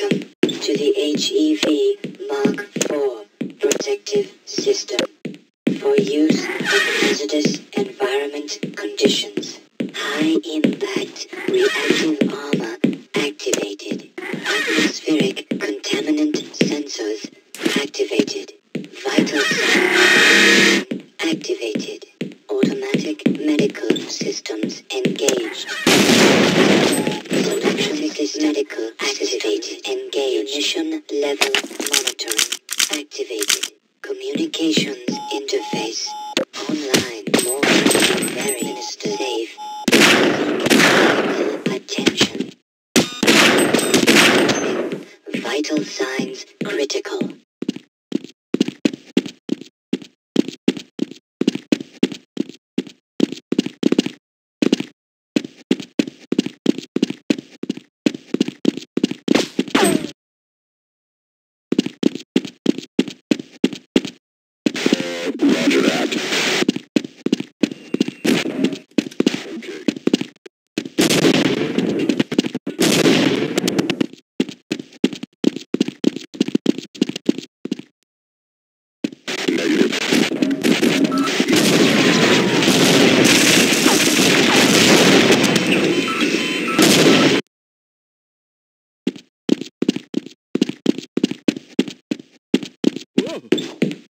Welcome to the HEV Mark IV protective system for use in hazardous Engaged. Level monitoring activated. Communications interface online. More very minister safe. Attention. Vital signs critical. Roger that. Okay. Negative. Whoa.